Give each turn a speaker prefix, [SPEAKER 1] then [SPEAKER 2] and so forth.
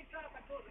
[SPEAKER 1] не шапа тоже.